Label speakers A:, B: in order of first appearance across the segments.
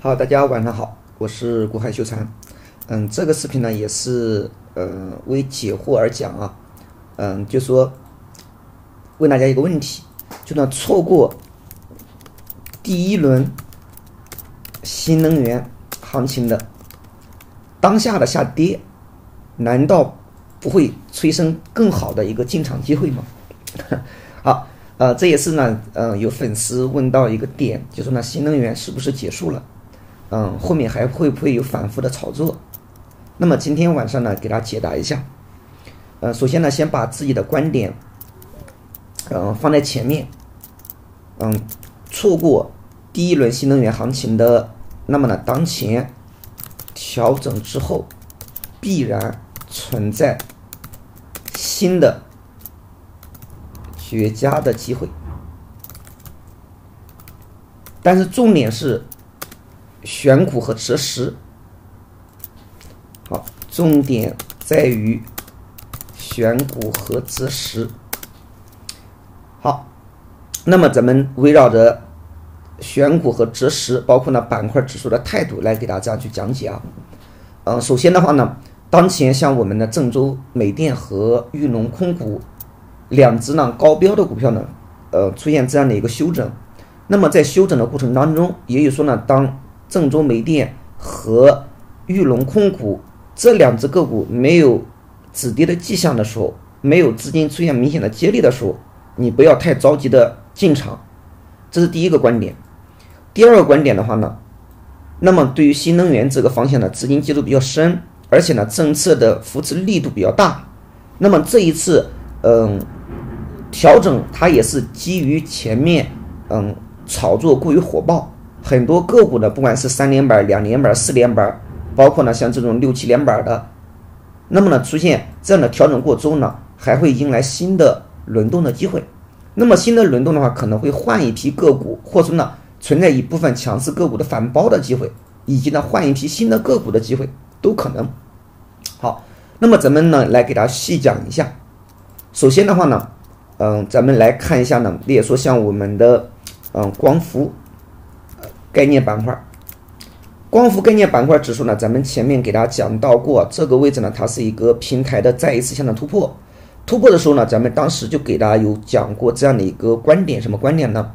A: 好，大家晚上好，我是古海修禅。嗯，这个视频呢也是呃为解惑而讲啊。嗯，就说问大家一个问题，就呢错过第一轮新能源行情的当下的下跌，难道不会催生更好的一个进场机会吗？好，呃，这也是呢，呃，有粉丝问到一个点，就说呢新能源是不是结束了？嗯，后面还会不会有反复的炒作？那么今天晚上呢，给大家解答一下。呃，首先呢，先把自己的观点，嗯，放在前面。嗯，错过第一轮新能源行情的，那么呢，当前调整之后，必然存在新的绝佳的机会。但是重点是。选股和择时，好，重点在于选股和择时。好，那么咱们围绕着选股和择时，包括呢板块指数的态度来给大家去讲解啊。嗯，首先的话呢，当前像我们的郑州美电和玉龙控股两只呢高标的股票呢，呃，出现这样的一个修整。那么在修整的过程当中，也有说呢，当郑州煤电和玉龙控股这两只个股没有止跌的迹象的时候，没有资金出现明显的接力的时候，你不要太着急的进场，这是第一个观点。第二个观点的话呢，那么对于新能源这个方向呢，资金介入比较深，而且呢政策的扶持力度比较大。那么这一次嗯调整，它也是基于前面嗯炒作过于火爆。很多个股呢，不管是三连板、两连板、四连板，包括呢像这种六七连板的，那么呢出现这样的调整过之后呢，还会迎来新的轮动的机会。那么新的轮动的话，可能会换一批个股，或者说呢存在一部分强势个股的反包的机会，以及呢换一批新的个股的机会都可能。好，那么咱们呢来给大家细讲一下。首先的话呢，嗯，咱们来看一下呢，例如说像我们的嗯光伏。概念板块，光伏概念板块指数呢？咱们前面给大家讲到过，这个位置呢，它是一个平台的再一次向上突破。突破的时候呢，咱们当时就给大家有讲过这样的一个观点，什么观点呢？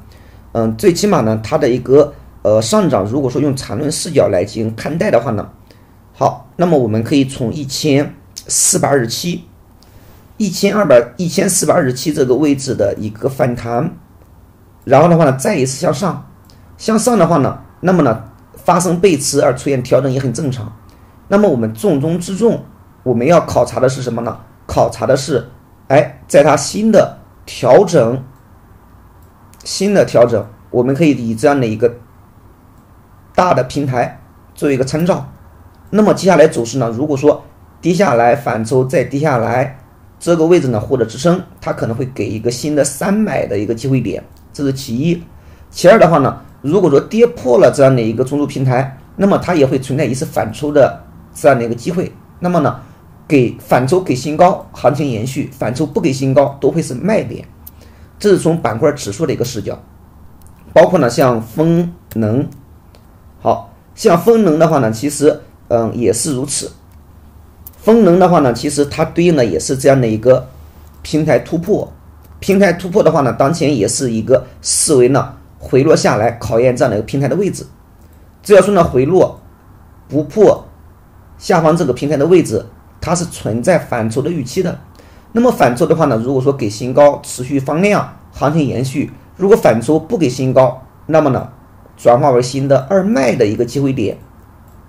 A: 嗯，最起码呢，它的一个呃上涨，如果说用缠论视角来进行看待的话呢，好，那么我们可以从一千四百二十七、一千二百、一千四百二十七这个位置的一个反弹，然后的话呢，再一次向上。向上的话呢，那么呢发生背驰而出现调整也很正常。那么我们重中之重，我们要考察的是什么呢？考察的是，哎，在它新的调整，新的调整，我们可以以这样的一个大的平台作为一个参照。那么接下来走势呢，如果说跌下来反抽再跌下来，这个位置呢获得支撑，它可能会给一个新的三买的一个机会点，这是其一。其二的话呢。如果说跌破了这样的一个中枢平台，那么它也会存在一次反抽的这样的一个机会。那么呢，给反抽给新高，行情延续；反抽不给新高，都会是卖点。这是从板块指数的一个视角，包括呢像风能，好像风能的话呢，其实嗯也是如此。风能的话呢，其实它对应的也是这样的一个平台突破。平台突破的话呢，当前也是一个视为呢。回落下来，考验这样的一个平台的位置。只要说呢回落不破下方这个平台的位置，它是存在反抽的预期的。那么反抽的话呢，如果说给新高，持续放量，行情延续；如果反抽不给新高，那么呢转化为新的二卖的一个机会点。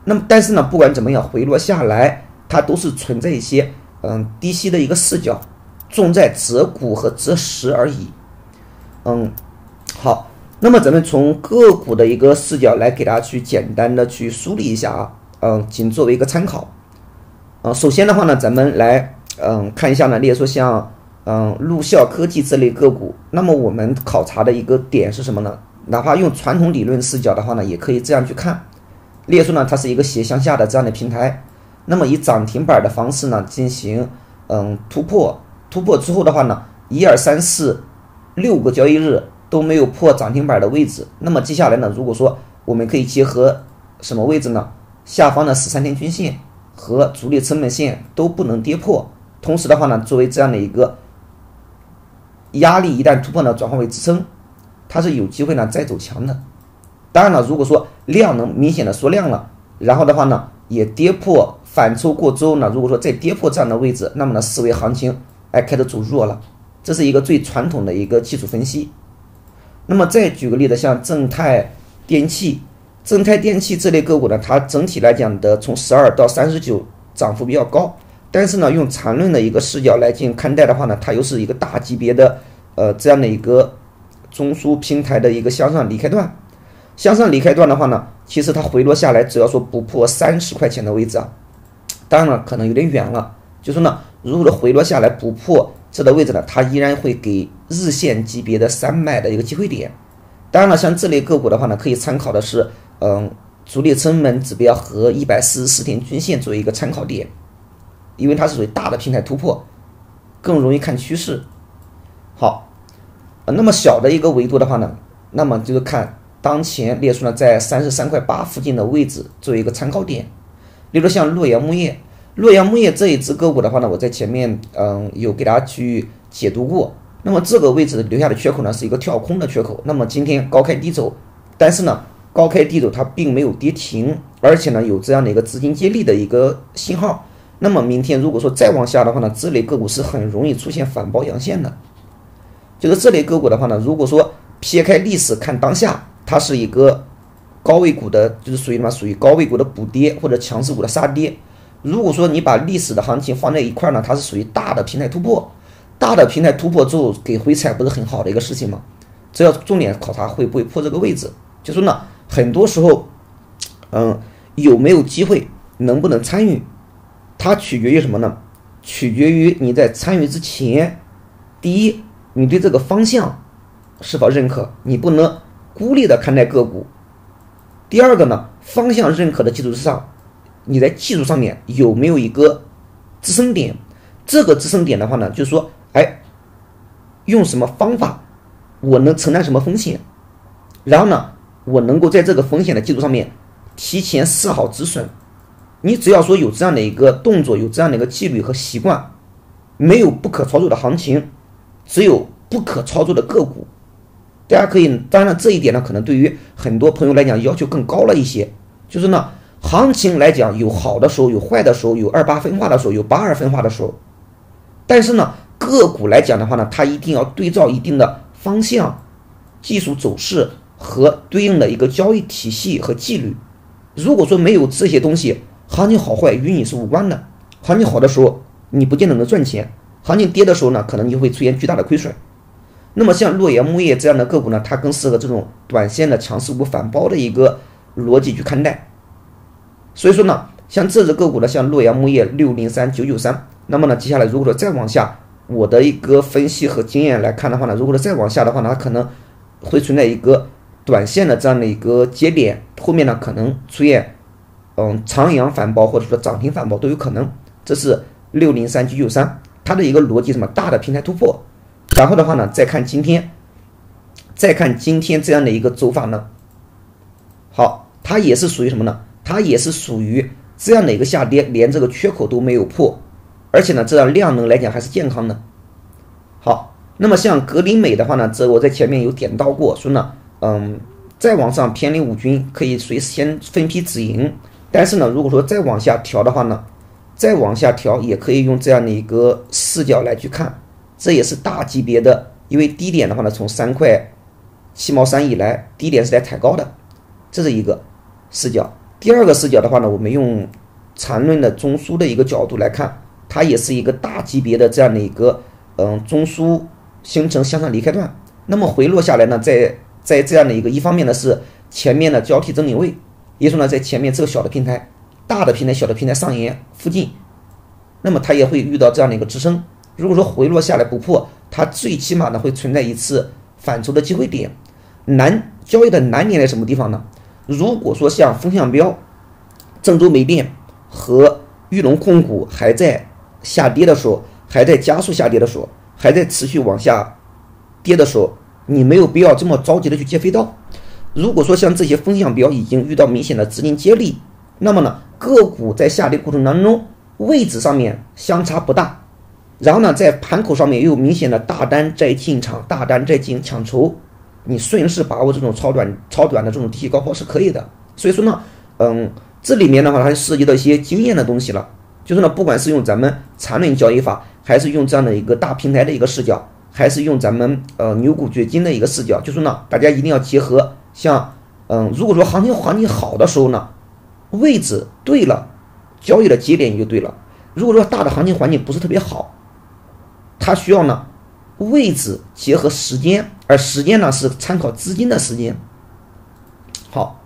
A: 那么但是呢，不管怎么样，回落下来，它都是存在一些嗯低吸的一个视角，重在择股和择时而已。嗯，好。那么咱们从个股的一个视角来给大家去简单的去梳理一下啊，嗯，仅作为一个参考。嗯，首先的话呢，咱们来嗯看一下呢，例如说像嗯陆校科技这类个股，那么我们考察的一个点是什么呢？哪怕用传统理论视角的话呢，也可以这样去看。例如说呢，它是一个斜向下的这样的平台，那么以涨停板的方式呢进行嗯突破，突破之后的话呢，一二三四六个交易日。都没有破涨停板的位置，那么接下来呢？如果说我们可以结合什么位置呢？下方的十三天均线和主力成本线都不能跌破。同时的话呢，作为这样的一个压力一旦突破呢，转化为支撑，它是有机会呢再走强的。当然了，如果说量能明显的缩量了，然后的话呢，也跌破反抽过之后呢，如果说再跌破这样的位置，那么呢，视为行情哎开始走弱了。这是一个最传统的一个技术分析。那么再举个例子，像正泰电器、正泰电器这类个股呢，它整体来讲的从十二到三十九涨幅比较高，但是呢，用缠论的一个视角来进行看待的话呢，它又是一个大级别的呃这样的一个中枢平台的一个向上离开段。向上离开段的话呢，其实它回落下来，只要说不破三十块钱的位置啊，当然了，可能有点远了。就说呢，如果说回落下来不破。这个位置呢，它依然会给日线级别的三买的一个机会点。当然了，像这类个股的话呢，可以参考的是，嗯，主力成本指标和一百四十四天均线作为一个参考点，因为它是属于大的平台突破，更容易看趋势。好，那么小的一个维度的话呢，那么就是看当前列出呢在三十三块八附近的位置作为一个参考点，例如像洛阳木业。洛阳木业这一只个股的话呢，我在前面嗯有给大家去解读过。那么这个位置留下的缺口呢，是一个跳空的缺口。那么今天高开低走，但是呢高开低走它并没有跌停，而且呢有这样的一个资金接力的一个信号。那么明天如果说再往下的话呢，这类个股是很容易出现反包阳线的。就是这类个股的话呢，如果说撇开历史看当下，它是一个高位股的，就是属于什么？属于高位股的补跌或者强势股的杀跌。如果说你把历史的行情放在一块儿呢，它是属于大的平台突破，大的平台突破之后给回踩不是很好的一个事情吗？只要重点考察会不会破这个位置。就说呢，很多时候，嗯，有没有机会，能不能参与，它取决于什么呢？取决于你在参与之前，第一，你对这个方向是否认可，你不能孤立的看待个股；第二个呢，方向认可的基础之上。你在技术上面有没有一个支撑点？这个支撑点的话呢，就是说，哎，用什么方法，我能承担什么风险？然后呢，我能够在这个风险的基础上面提前设好止损。你只要说有这样的一个动作，有这样的一个纪律和习惯，没有不可操作的行情，只有不可操作的个股。大家可以，当然这一点呢，可能对于很多朋友来讲要求更高了一些，就是呢。行情来讲，有好的时候，有坏的时候，有二八分化的时候，有八二分化的时候。但是呢，个股来讲的话呢，它一定要对照一定的方向、技术走势和对应的一个交易体系和纪律。如果说没有这些东西，行情好坏与你是无关的。行情好的时候，你不见得能赚钱；行情跌的时候呢，可能你会出现巨大的亏损。那么像洛阳木业这样的个股呢，它更适合这种短线的强势股反包的一个逻辑去看待。所以说呢，像这只个股呢，像洛阳木业六零三九九三，那么呢，接下来如果说再往下，我的一个分析和经验来看的话呢，如果说再往下的话呢，它可能会存在一个短线的这样的一个节点，后面呢可能出现嗯长阳反包或者说涨停反包都有可能。这是六零三九九三，它的一个逻辑什么大的平台突破，然后的话呢，再看今天，再看今天这样的一个走法呢，好，它也是属于什么呢？它也是属于这样的一个下跌，连这个缺口都没有破，而且呢，这样量能来讲还是健康的。好，那么像格林美的话呢，这我在前面有点到过，说呢，嗯，再往上偏离五均可以随时先分批止盈，但是呢，如果说再往下调的话呢，再往下调也可以用这样的一个视角来去看，这也是大级别的，因为低点的话呢，从三块七毛三以来，低点是在抬高的，这是一个视角。第二个视角的话呢，我们用缠论的中枢的一个角度来看，它也是一个大级别的这样的一个嗯中枢形成向上离开段，那么回落下来呢，在在这样的一个一方面呢是前面的交替整理位，也说呢在前面这个小的平台、大的平台、小的平台上沿附近，那么它也会遇到这样的一个支撑。如果说回落下来不破，它最起码呢会存在一次反抽的机会点。难交易的难点在什么地方呢？如果说像风向标、郑州煤电和玉龙控股还在下跌的时候，还在加速下跌的时候，还在持续往下跌的时候，你没有必要这么着急的去接飞刀。如果说像这些风向标已经遇到明显的资金接力，那么呢，个股在下跌过程当中位置上面相差不大，然后呢，在盘口上面又有明显的大单在进场，大单在进行抢筹，你顺势把握这种超短、超短的这种低吸高抛是可以的。所以说呢，嗯，这里面的话它涉及到一些经验的东西了，就是呢，不管是用咱们缠论交易法，还是用这样的一个大平台的一个视角，还是用咱们呃牛股掘金的一个视角，就说呢，大家一定要结合。像，嗯，如果说行情环境好的时候呢，位置对了，交易的节点也就对了。如果说大的行情环境不是特别好，它需要呢位置结合时间，而时间呢是参考资金的时间。好，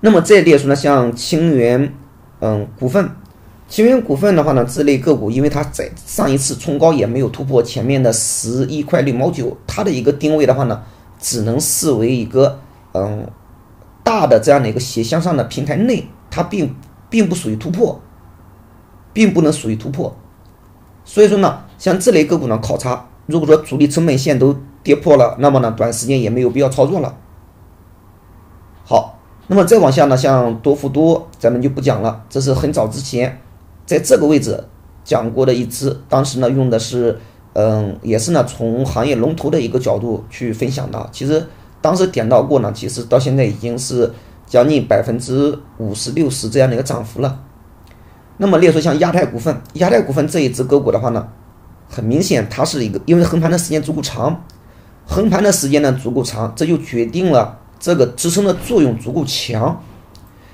A: 那么再列出呢，像清源，嗯，股份，清源股份的话呢，这类个股，因为它在上一次冲高也没有突破前面的十一块六毛九，它的一个定位的话呢，只能视为一个。嗯，大的这样的一个斜向上的平台内，它并并不属于突破，并不能属于突破。所以说呢，像这类个股呢，考察如果说主力成本线都跌破了，那么呢，短时间也没有必要操作了。好，那么再往下呢，像多福多，咱们就不讲了，这是很早之前在这个位置讲过的一只，当时呢用的是，嗯，也是呢从行业龙头的一个角度去分享的，其实。当时点到过呢，其实到现在已经是将近百分之五十六十这样的一个涨幅了。那么列出像亚太股份，亚太股份这一只个股的话呢，很明显它是一个，因为横盘的时间足够长，横盘的时间呢足够长，这就决定了这个支撑的作用足够强。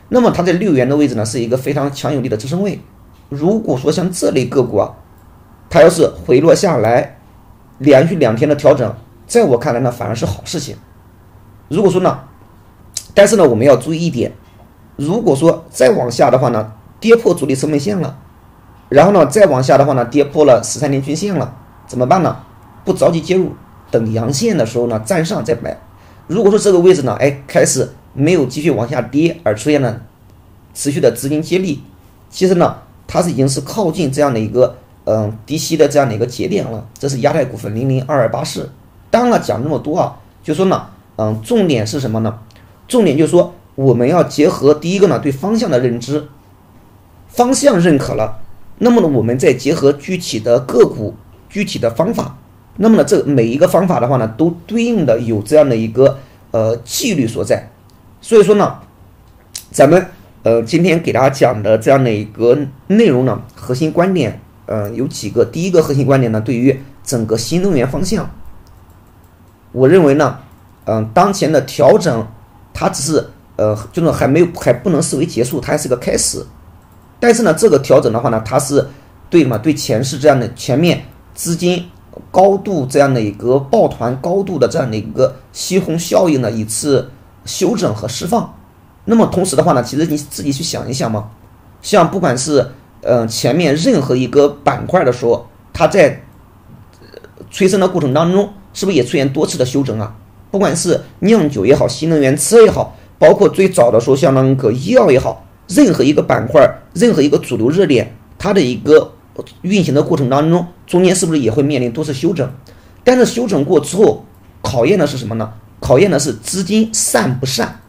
A: 那么它在六元的位置呢，是一个非常强有力的支撑位。如果说像这类个股啊，它要是回落下来，连续两天的调整，在我看来呢，反而是好事情。如果说呢，但是呢，我们要注意一点，如果说再往下的话呢，跌破主力成本线了，然后呢，再往下的话呢，跌破了十三天均线了，怎么办呢？不着急介入，等阳线的时候呢，站上再买。如果说这个位置呢，哎，开始没有继续往下跌，而出现了持续的资金接力，其实呢，它是已经是靠近这样的一个嗯低吸的这样的一个节点了。这是亚太股份零零二二八四。当然了讲这么多啊，就说呢。嗯，重点是什么呢？重点就是说，我们要结合第一个呢，对方向的认知，方向认可了，那么呢，我们再结合具体的个股、具体的方法，那么呢，这每一个方法的话呢，都对应的有这样的一个呃纪律所在。所以说呢，咱们呃今天给大家讲的这样的一个内容呢，核心观点呃有几个。第一个核心观点呢，对于整个新能源方向，我认为呢。嗯，当前的调整，它只是呃，就是还没有还不能视为结束，它还是个开始。但是呢，这个调整的话呢，它是对嘛？对前市这样的前面资金高度这样的一个抱团高度的这样的一个吸红效应的一次修整和释放。那么同时的话呢，其实你自己去想一想嘛，像不管是呃前面任何一个板块的时候，它在催生的过程当中，是不是也出现多次的修整啊？不管是酿酒也好，新能源车也好，包括最早的时候像那个医药也好，任何一个板块，任何一个主流热点，它的一个运行的过程当中，中间是不是也会面临多次修整？但是修整过之后，考验的是什么呢？考验的是资金散不散。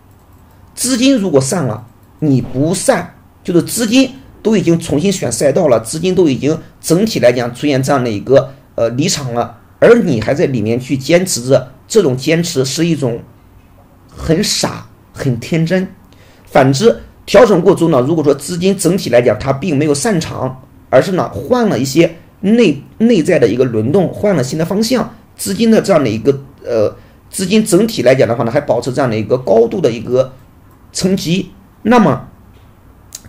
A: 资金如果散了，你不散，就是资金都已经重新选赛道了，资金都已经整体来讲出现这样的一个呃离场了，而你还在里面去坚持着。这种坚持是一种很傻、很天真。反之，调整过之后呢，如果说资金整体来讲它并没有散场，而是呢换了一些内内在的一个轮动，换了新的方向，资金的这样的一个呃资金整体来讲的话呢，还保持这样的一个高度的一个层级，那么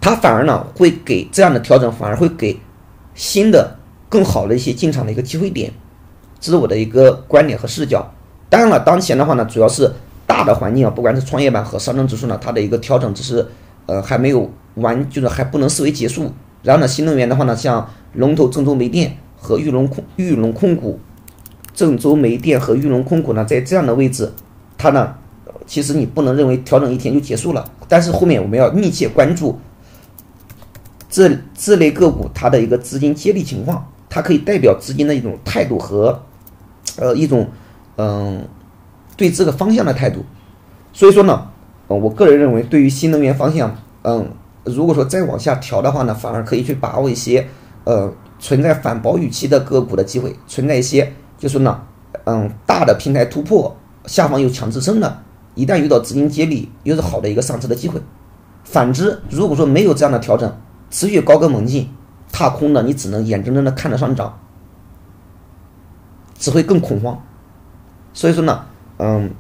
A: 它反而呢会给这样的调整，反而会给新的更好的一些进场的一个机会点。这是我的一个观点和视角。当然了，当前的话呢，主要是大的环境啊，不管是创业板和上证指数呢，它的一个调整只是呃还没有完，就是还不能视为结束。然后呢，新能源的话呢，像龙头郑州煤电和玉龙控玉龙控股，郑州煤电和玉龙控股呢，在这样的位置，它呢，其实你不能认为调整一天就结束了。但是后面我们要密切关注这这类个股它的一个资金接力情况，它可以代表资金的一种态度和呃一种。嗯，对这个方向的态度，所以说呢，嗯，我个人认为，对于新能源方向，嗯，如果说再往下调的话呢，反而可以去把握一些，呃，存在反保预期的个股的机会，存在一些，就是呢，嗯，大的平台突破，下方有强支撑的，一旦遇到资金接力，又是好的一个上车的机会。反之，如果说没有这样的调整，持续高歌猛进，踏空的，你只能眼睁睁的看着上涨，只会更恐慌。所以说呢，嗯，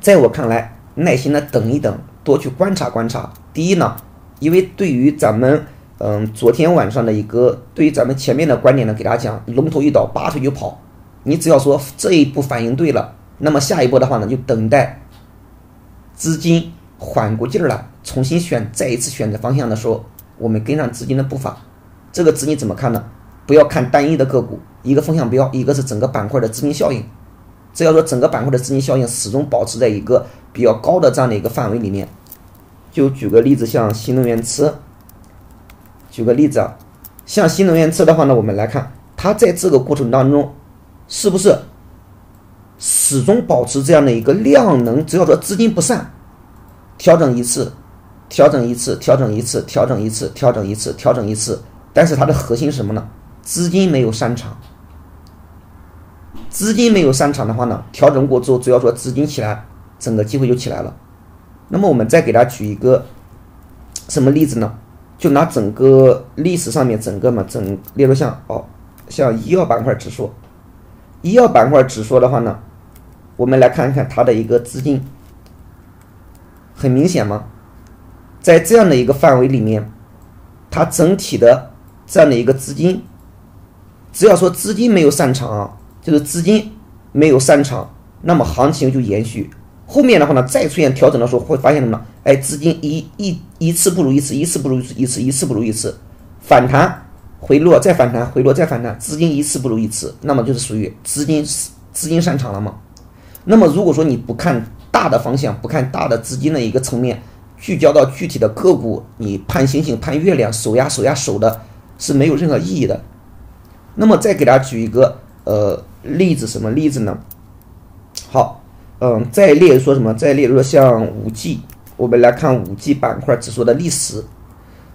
A: 在我看来。耐心的等一等，多去观察观察。第一呢，因为对于咱们，嗯，昨天晚上的一个，对于咱们前面的观点呢，给大家讲，龙头一倒，拔腿就跑。你只要说这一步反应对了，那么下一步的话呢，就等待资金缓过劲儿来，重新选，再一次选择方向的时候，我们跟上资金的步伐。这个资金怎么看呢？不要看单一的个股，一个风向标，一个是整个板块的资金效应。只要说整个板块的资金效应始终保持在一个比较高的这样的一个范围里面，就举个例子，像新能源车，举个例子啊，像新能源车的话呢，我们来看它在这个过程当中，是不是始终保持这样的一个量能？只要说资金不散，调整一次，调整一次，调整一次，调整一次，调整一次，调整一次，但是它的核心是什么呢？资金没有散场。资金没有散场的话呢，调整过之后，只要说资金起来，整个机会就起来了。那么我们再给大家举一个什么例子呢？就拿整个历史上面整个嘛，整例如像哦，像医药板块指数，医药板块指数的话呢，我们来看一看它的一个资金，很明显吗？在这样的一个范围里面，它整体的这样的一个资金，只要说资金没有散场啊。就是资金没有散场，那么行情就延续。后面的话呢，再出现调整的时候，会发现什么？哎，资金一一一次不如一次，一次不如一次，一次不如一次，反弹回落再反弹，回落再反弹，资金一次不如一次，那么就是属于资金资金散场了嘛？那么如果说你不看大的方向，不看大的资金的一个层面，聚焦到具体的个股，你盼星星盼月亮，手压手压手的，是没有任何意义的。那么再给大家举一个呃。例子什么例子呢？好，嗯，再例如说什么？再例如说像五 G，我们来看五 G 板块指数的历史，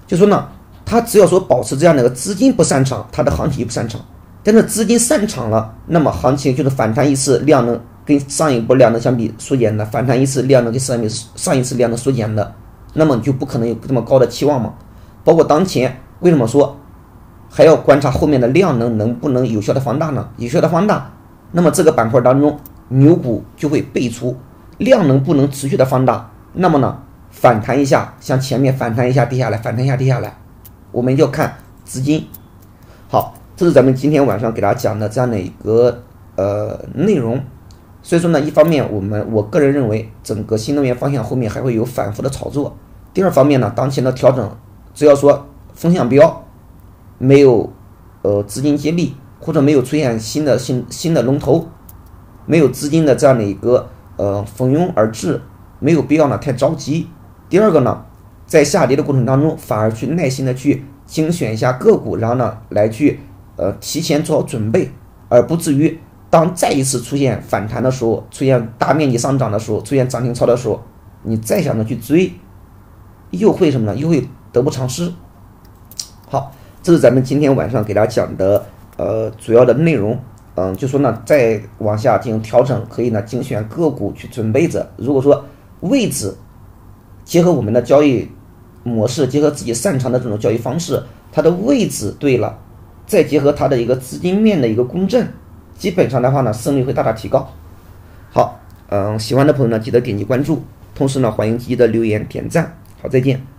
A: 就说呢，它只要说保持这样的一个资金不散场，它的行情就不散场。但是资金散场了，那么行情就是反弹一次，量能跟上一波量能相比缩减的；反弹一次，量能跟上一上一次量能缩减的，那么你就不可能有这么高的期望嘛。包括当前为什么说？还要观察后面的量能能不能有效的放大呢？有效的放大，那么这个板块当中牛股就会倍出；量能不能持续的放大，那么呢反弹一下，像前面反弹一下跌下来，反弹一下跌下来，我们要看资金。好，这是咱们今天晚上给大家讲的这样的一个呃内容。所以说呢，一方面我们我个人认为整个新能源方向后面还会有反复的炒作；第二方面呢，当前的调整，只要说风向标。没有，呃，资金接力，或者没有出现新的新新的龙头，没有资金的这样的一个呃蜂拥而至，没有必要呢太着急。第二个呢，在下跌的过程当中，反而去耐心的去精选一下个股，然后呢来去呃提前做好准备，而不至于当再一次出现反弹的时候，出现大面积上涨的时候，出现涨停潮的时候，你再想着去追，又会什么呢？又会得不偿失。好。这是咱们今天晚上给大家讲的，呃，主要的内容。嗯，就说呢，再往下进行调整，可以呢精选个股去准备着。如果说位置结合我们的交易模式，结合自己擅长的这种交易方式，它的位置对了，再结合它的一个资金面的一个公正，基本上的话呢，胜率会大大提高。好，嗯，喜欢的朋友呢，记得点击关注，同时呢，欢迎积极的留言点赞。好，再见。